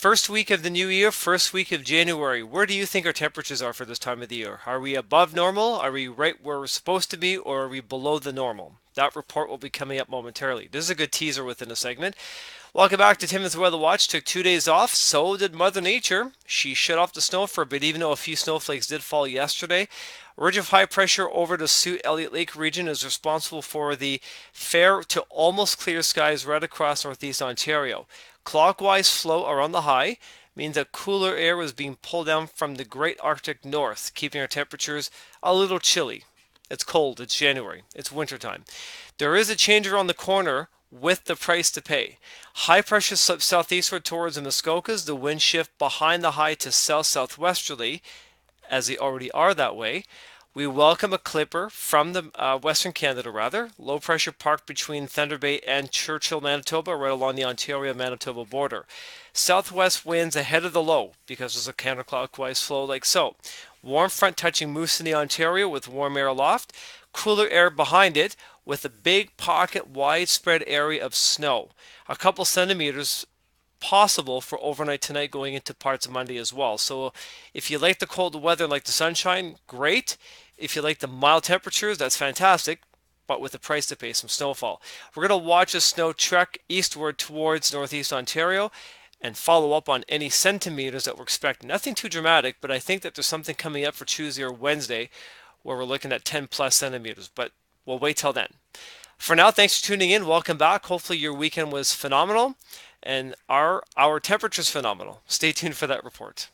First week of the new year, first week of January. Where do you think our temperatures are for this time of the year? Are we above normal? Are we right where we're supposed to be? Or are we below the normal? That report will be coming up momentarily. This is a good teaser within a segment. Welcome back to Timmins Weather Watch. Took two days off. So did Mother Nature. She shut off the snow for a bit, even though a few snowflakes did fall yesterday. Ridge of high pressure over the Sioux Elliot Lake region is responsible for the fair to almost clear skies right across northeast Ontario. Clockwise flow around the high means that cooler air was being pulled down from the great Arctic north, keeping our temperatures a little chilly. It's cold, it's January, it's wintertime. There is a change around the corner with the price to pay. High pressure slips southeastward towards the Muskokas, the wind shift behind the high to south southwesterly, as they already are that way. We welcome a clipper from the uh, Western Canada, rather. Low pressure parked between Thunder Bay and Churchill, Manitoba, right along the Ontario Manitoba border. Southwest winds ahead of the low because there's a counterclockwise flow like so. Warm front touching Moosonee Ontario with warm air aloft. Cooler air behind it with a big pocket widespread area of snow. A couple centimeters possible for overnight tonight going into parts of Monday as well. So if you like the cold weather, like the sunshine, great. If you like the mild temperatures, that's fantastic. But with the price to pay, some snowfall. We're going to watch the snow trek eastward towards northeast Ontario and follow up on any centimeters that we're expecting. Nothing too dramatic, but I think that there's something coming up for Tuesday or Wednesday where we're looking at 10 plus centimeters. But we'll wait till then. For now, thanks for tuning in. Welcome back. Hopefully, your weekend was phenomenal and our our temperature is phenomenal. Stay tuned for that report.